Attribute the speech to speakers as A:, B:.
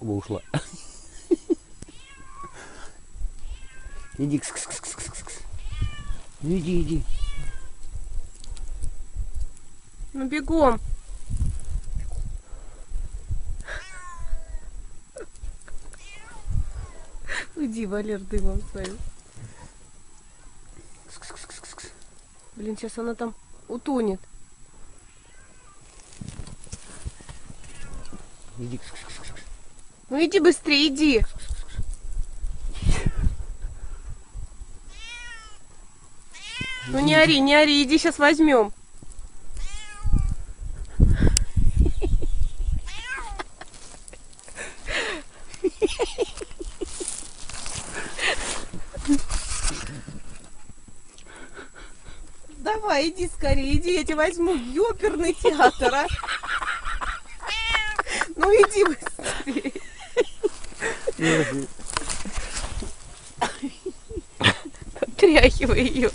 A: Оба ушла. Иди, кс -кс -кс -кс -кс -кс. Иди, иди.
B: Ну бегом. Уйди, Валер, дымом своим. Блин, сейчас она там утонет.
A: Иди, -кс -кс -кс.
B: Ну иди быстрее, иди. Ну не ори, не ори, иди сейчас возьмем. Давай, иди скорее, иди, я тебя возьму. Ёперный театр, а. Ну иди. Тряхивай ее.